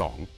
ก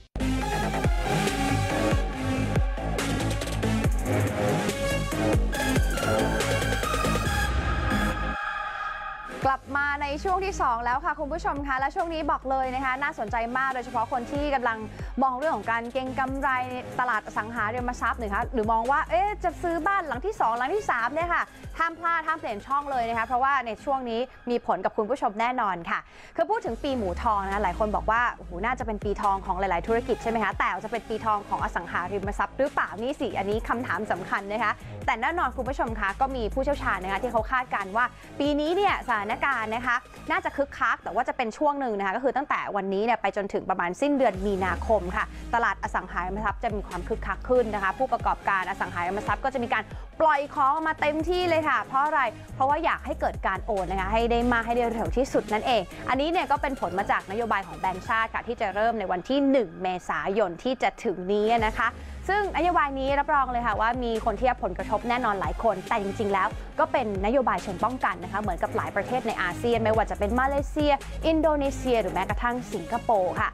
ลับมาในช่วงที่ 2 แล้วค่ะคุณผู้ชมคะและช่วงนี้บอกเลยนะคะน่าสนใจมากโดยเฉพาะคนที่กำลังมองเรื่องของการเก็งกำไรในตลาดอสังหาริมทรัพย์หนะคะหรือมองว่าเอ๊ะจะซื้อบ้านหลังที่ 2 หลังที่3เนี่ยค่ะห้ามพลาดห้ามเปลี่ยนช่องเลยนะคะเพราะว่าในช่วงนี้มีผลกับคุณผู้ชมแน่นอนค่ะคือพูดถึงปีหมูทองนะหลายคนบอกว่าโอ้โหน่าจะเป็นปีทองของหลาย ๆ ธุรกิจใช่ไหมคะแต่จะเป็นปีทองของอสังหาริมทรัพย์หรือเปล่านี่สิอันนี้คำถามสำคัญนะคะแต่แน่นอนคุณผู้ชมคะก็มีผู้เชี่ยวชาญนะคะที่เขาคาดการณ์ว่า ปีนี้เนี่ยสถานการนะคะ น่าจะคึกคัก แต่ว่าจะเป็นช่วงหนึ่งนะคะ ก็คือตั้งแต่วันนี้เนี่ยไปจนถึงประมาณสิ้นเดือนมีนาคมค่ะ ตลาดอสังหาริมทรัพย์จะมีความคึกคักขึ้นนะคะ ผู้ประกอบการอสังหาริมทรัพย์ก็จะมีการปล่อยของมาเต็มที่เลยค่ะ เพราะอะไร เพราะว่าอยากให้เกิดการโอนนะคะให้ได้มาให้ได้เร็วที่สุดนั่นเอง อันนี้เนี่ยก็เป็นผลมาจากนโยบายของแบงก์ชาติค่ะที่จะเริ่มในวันที่ 1 เมษายนที่จะถึงนี้นะคะ ซึ่งนโยบายนี้รับรองเลยค่ะว่ามีคนที่รับผลกระทบแน่นอนหลายคน แต่จริง ๆ แล้วก็เป็นนโยบายเชิงป้องกันนะคะเหมือนกับหลายประเทศในอาเซียน ไม่ว่าจะเป็นมาเลเซีย อินโดนีเซีย หรือแม้กระทั่งสิงคโปร์ค่ะ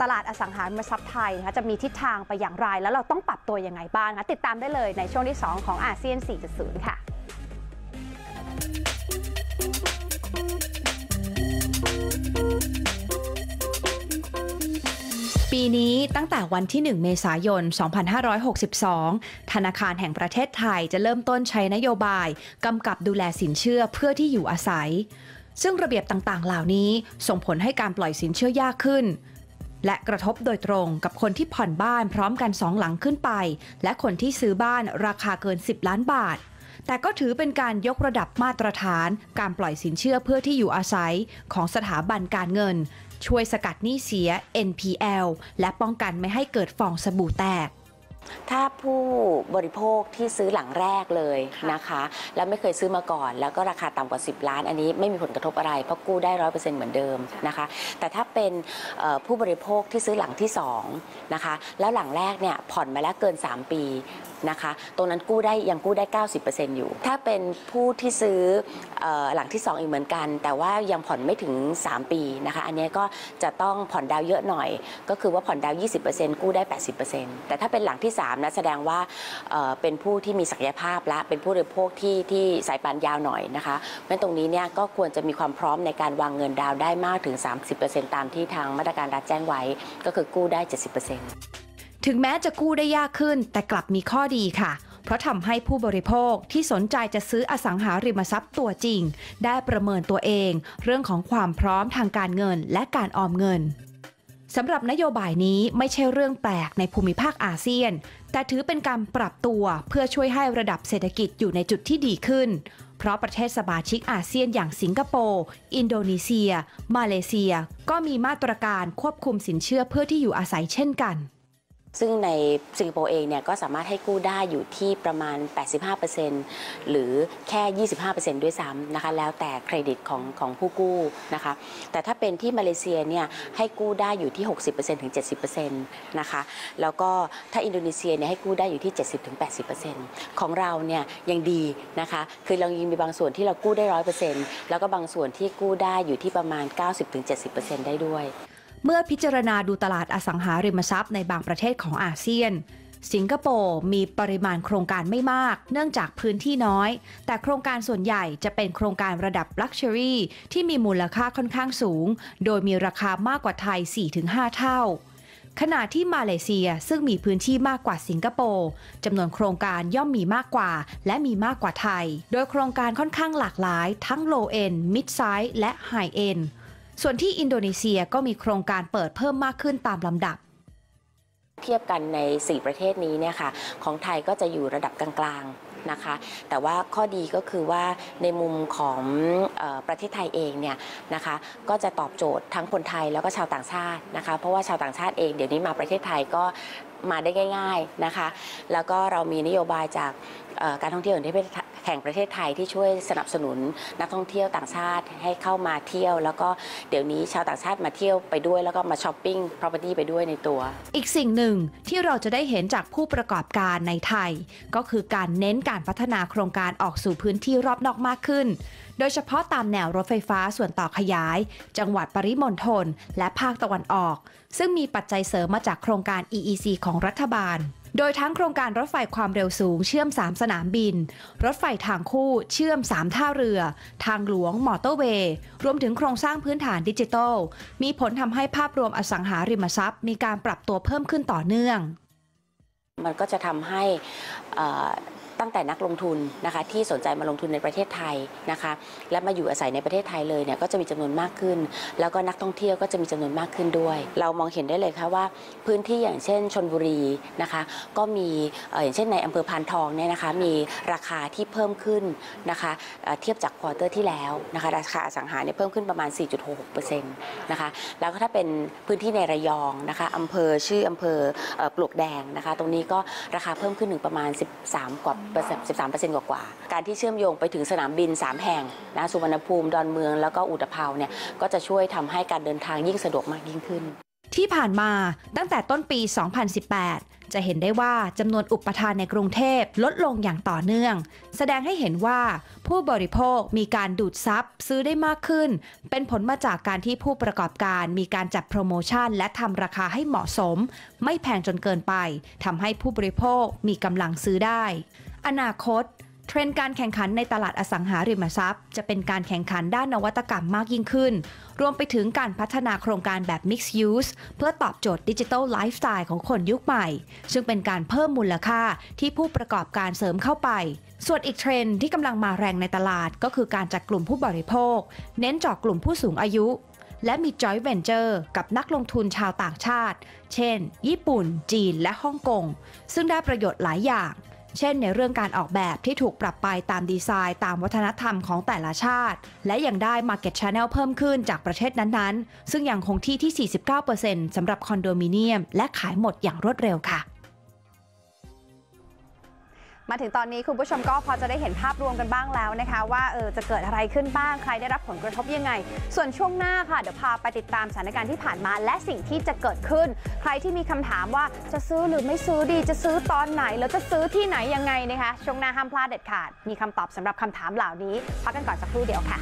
ตลาดอสังหาริมทรัพย์ไทยนะคะจะมีทิศทางไปอย่างไร แล้วเราต้องปรับตัวยังไงบ้างคะติดตามได้เลยในช่วงที่ 2 ของอาเซียน 4.0 ค่ะ ปีนี้ตั้งแต่วันที่ 1 เมษายน 2562 ธนาคารแห่งประเทศไทยจะเริ่มต้นใช้นโยบาย กำกับดูแลสินเชื่อเพื่อที่อยู่อาศัย ซึ่งระเบียบต่างๆ เหล่านี้ส่งผลให้การปล่อยสินเชื่อยากขึ้น และกระทบโดยตรงกับคนที่ผ่อนบ้านพร้อมกันสองหลังขึ้นไป และคนที่ซื้อบ้านราคาเกิน 10 ล้านบาท แต่ก็ถือเป็นการยกระดับมาตรฐาน การปล่อยสินเชื่อเพื่อที่อยู่อาศัยของสถาบันการเงิน ช่วยสกัดหนี้เสีย NPL และป้องกันไม่ให้เกิดฟองสบู่แตก ถ้าผู้บริโภคที่ซื้อหลังแรกเลยนะคะ แล้วไม่เคยซื้อมาก่อน แล้วก็ราคาต่ำกว่า 10 ล้าน อันนี้ไม่มีผลกระทบอะไร เพราะกู้ได้ร้อยเปอร์เซ็นต์เหมือนเดิมนะคะ แต่ถ้าเป็นเอ่อผู้บริโภคที่ซื้อหลังที่2นะคะ แล้วหลังแรกเนี่ยผ่อนมาแล้วเกิน 3 ปีนะคะ ตรงนั้นกู้ได้ยังกู้ได้ 90%อยู่ ถ้าเป็นผู้ที่ซื้อเอ่อหลังที่ 2 อีกเหมือนกัน แต่ว่ายังผ่อนไม่ถึง 3 ปีนะคะ อันนี้ก็จะต้องผ่อนดาวเยอะหน่อย ก็คือว่าผ่อนดาว 20%กู้ได้ 80%แต่ถ้าเป็นหลังที่3นะแสดงว่าเป็นผู้ที่มีศักยภาพและเป็นผู้บริโภคที่ที่สายปานยาวหน่อยนะคะเพราะฉะนั้นตรงนี้เนี่ยก็ควรจะมีความพร้อมในการวางเงินดาวได้มากถึง 30%ตามที่ทางมาตรการรัฐแจ้งไว้ ก็คือกู้ได้ 70%ถึงแม้จะกู้ได้ยากขึ้น แต่กลับมีข้อดีค่ะเพราะทำให้ผู้บริโภคที่สนใจจะซื้ออสังหาริมทรัพย์ตัวจริง ได้ประเมินตัวเอง เรื่องของความพร้อมทางการเงินและการออมเงิน สำหรับนโยบายนี้ไม่ใช่เรื่องแปลกในภูมิภาคอาเซียน แต่ถือเป็นการปรับตัวเพื่อช่วยให้ระดับเศรษฐกิจอยู่ในจุดที่ดีขึ้น เพราะประเทศสมาชิกอาเซียนอย่างสิงคโปร์ อินโดนีเซีย มาเลเซีย ก็มีมาตรการควบคุมสินเชื่อเพื่อที่อยู่อาศัยเช่นกัน ซึ่งในสิงคโปร์เองเนี่ยก็สามารถให้กู้ได้อยู่ที่ประมาณ 85%หรือแค่ 25%ด้วยซ้ำนะคะแล้วแต่เครดิตของของผู้กู้นะคะแต่ถ้าเป็นที่มาเลเซียเนี่ยให้กู้ได้อยู่ที่ 60%ถึง 70%นะคะแล้วก็ถ้าอินโดนีเซียเนี่ยให้กู้ได้อยู่ที่ 70ถึง80%ของเราเนี่ยยังดีนะคะคือเรายังมีบางส่วนที่เรากู้ได้ 100%แล้วก็บางส่วนที่กู้ได้อยู่ที่ประมาณ 90ถึง70%ได้ด้วย เมื่อพิจารณาดูตลาดอสังหาริมทรัพย์ในบางประเทศของอาเซียน สิงคโปร์มีปริมาณโครงการไม่มาก เนื่องจากพื้นที่น้อย แต่โครงการส่วนใหญ่จะเป็นโครงการระดับ Luxury ที่มีมูลค่าค่อนข้างสูง โดยมีราคามากกว่าไทย 4-5 เท่าขณะที่มาเลเซียซึ่งมีพื้นที่มากกว่าสิงคโปร์จำนวนโครงการย่อมมีมากกว่า และมีมากกว่าไทย โดยโครงการค่อนข้างหลากหลาย ทั้ง low end mid size และ high end ส่วนที่อินโดนีเซียก็มีโครงการเปิดเพิ่มมากขึ้นตามลำดับเทียบกันใน 4 ประเทศนี้เนี่ยค่ะของไทยก็จะอยู่ระดับกลางๆนะคะ แต่ว่าข้อดีก็คือว่าในมุมของออประเทศไทยเองเนี่ยนะคะก็จะตอบโจทย์ทั้งคนไทยแล้วก็ชาวต่างชาตินะคะ เพราะว่าชาวต่างชาติเองเดี๋ยวนี้มาประเทศไทยก็มาได้ง่าย ๆนะคะ แล้วก็เรามีนโยบายจากการท่องเที่ยวแห่งประเทศ แห่งประเทศไทยที่ช่วยสนับสนุนนักท่องเที่ยวต่างชาติให้เข้ามาเที่ยว แล้วก็เดี๋ยวนี้ชาวต่างชาติมาเที่ยวไปด้วยแล้วก็มาช้อปปิ้ง property ไปด้วยในตัว อีกสิ่งหนึ่งที่เราจะได้เห็นจากผู้ประกอบการในไทย ก็คือการเน้นการพัฒนาโครงการออกสู่พื้นที่รอบนอกมากขึ้น โดยเฉพาะตามแนวรถไฟฟ้าส่วนต่อขยาย จังหวัดปริมณฑลและภาคตะวันออก ซึ่งมีปัจจัยเสริมมาจากโครงการ EEC ของรัฐบาล โดยทั้งโครงการรถไฟความเร็วสูงเชื่อม 3 สนามบิน รถไฟทางคู่เชื่อม 3 ท่าเรือ ทางหลวงมอเตอร์เวย์ รวมถึงโครงสร้างพื้นฐานดิจิทัล มีผลทำให้ภาพรวมอสังหาริมทรัพย์ มีการปรับตัวเพิ่มขึ้นต่อเนื่อง มันก็จะทำให้ ตั้งแต่นักลงทุนนะคะที่สนใจมาลงทุนในประเทศไทยนะคะและมาอยู่อาศัยในประเทศไทยเลยเนี่ยก็จะมีจำนวนมากขึ้น แล้วก็นักท่องเที่ยวก็จะมีจำนวนมากขึ้นด้วย เรามองเห็นได้เลยค่ะว่าพื้นที่อย่างเช่นชนบุรีนะคะก็มีอย่างเช่นในอำเภอพานทองเนี่ยนะคะมีราคาที่เพิ่มขึ้นนะคะเทียบจากควอเตอร์ที่แล้วนะคะราคาอสังหาเนี่ยเพิ่มขึ้นประมาณ 4.66%นะคะแล้วก็ถ้าเป็นพื้นที่ในระยองนะคะอำเภอชื่ออำเภอปลวกแดงนะคะตรงนี้ก็ราคาเพิ่มขึ้นถึงประมาณ 13 กว่า13เกว่าๆการที่เชื่อมโยงไปถึงสนามบิน 3 แห่งนะสุวรรณภูมิดอนเมืองแล้วก็อุตภาวเนี่ยก็จะช่วยทำให้การเดินทางยิ่งสะดวกมากยิ่งขึ้น ที่ผ่านมาตั้งแต่ต้นปี 2018 จะเห็นได้ว่าจำนวนอุปทานในกรุงเทพลดลงอย่างต่อเนื่อง แสดงให้เห็นว่าผู้บริโภคมีการดูดซับซื้อได้มากขึ้น เป็นผลมาจากการที่ผู้ประกอบการมีการจัดโปรโมชั่น และทำราคาให้เหมาะสม ไม่แพงจนเกินไปทำให้ผู้บริโภคมีกำลังซื้อได้ อนาคต เทรนด์การแข่งขันในตลาดอสังหาริมทรัพย์ จะเป็นการแข่งขันด้านนวัตกรรมมากยิ่งขึ้น รวมไปถึงการพัฒนาโครงการแบบ Mixed Use เพื่อตอบโจทย์ดิจิทัลไลฟ์สไตล์ของคนยุคใหม่ ซึ่งเป็นการเพิ่มมูลค่าที่ผู้ประกอบการเสริมเข้าไปส่วนอีกเทรนด์ที่กำลังมาแรงในตลาดก็คือการจัดกลุ่มผู้บริโภค เน้นเจาะกลุ่มผู้สูงอายุ และมี joint venture กับนักลงทุนชาวต่างชาติ เช่น ญี่ปุ่น จีน และฮ่องกง ซึ่งได้ประโยชน์หลายอย่าง เช่นในเรื่องการออกแบบที่ถูกปรับไปตามดีไซน์ ตามวัฒนธรรมของแต่ละชาติ และยังได้ Market Channel เพิ่มขึ้นจากประเทศนั้นๆ ซึ่งยังคงที่ที่ 49%สำหรับคอนโดมิเนียม และขายหมดอย่างรวดเร็วค่ะ มาถึงตอนนี้คุณผู้ชมก็พอจะได้เห็นภาพรวมกันบ้างแล้วนะคะ ว่าเออจะเกิดอะไรขึ้นบ้างใครได้รับผลกระทบยังไง ส่วนช่วงหน้าค่ะเดี๋ยวพาไปติดตามสถานการณ์ที่ผ่านมา และสิ่งที่จะเกิดขึ้น ใครที่มีคำถามว่าจะซื้อหรือไม่ซื้อดีจะซื้อตอนไหน แล้วจะซื้อที่ไหนยังไงนะคะช่วงหน้าห้ามพลาดเด็ดขาด มีคำตอบสำหรับคำถามเหล่านี้พักกันก่อนสักครู่เดียวค่ะ